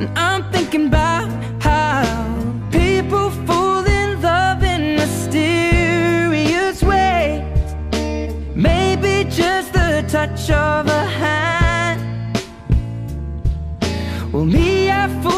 And I'm thinking about how people fall in love in mysterious ways. Maybe just the touch of a hand. Well, me, I fall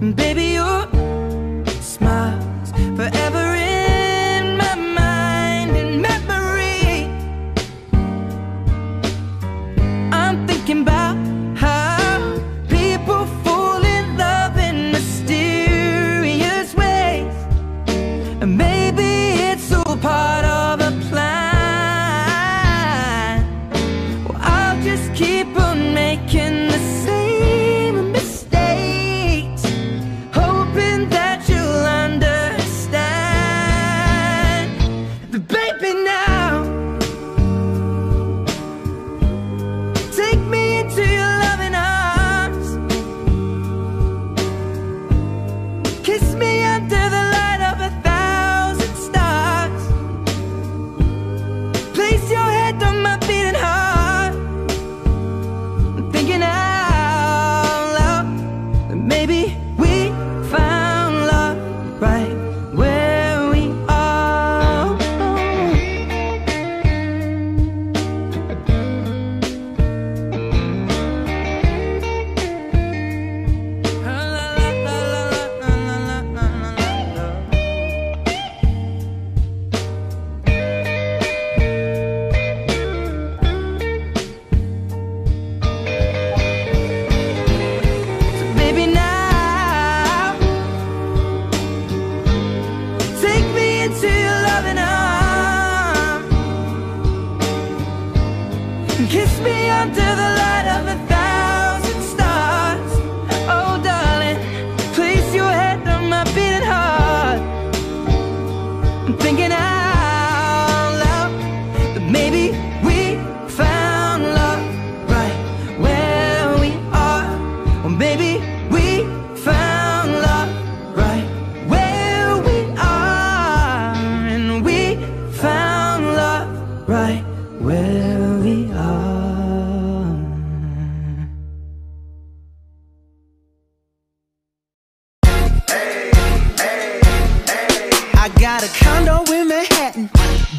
baby, your maybe we found love right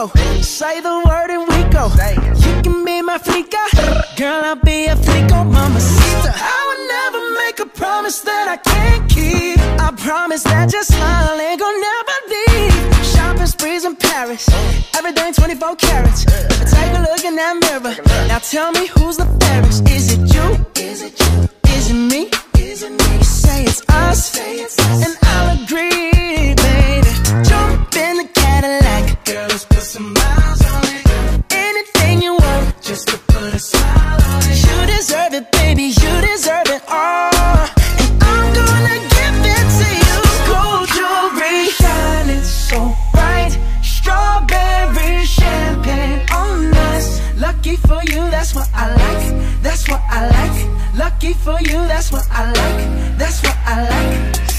Rico. Say the word and we go. You can be my flica. Girl, I'll be a flico, mamacita. I would never make a promise that I can't keep. I promise that your smile ain't gonna never leave. Shopping sprees in Paris. Everything 24 carats. Take a look in that mirror. Now tell me who's the fairest. Is it you? Is it you? Is it me? Is it me? You say it's us, and I'll agree, Lucky for you, that's what I like. That's what I like. Lucky for you, that's what I like. That's what I like.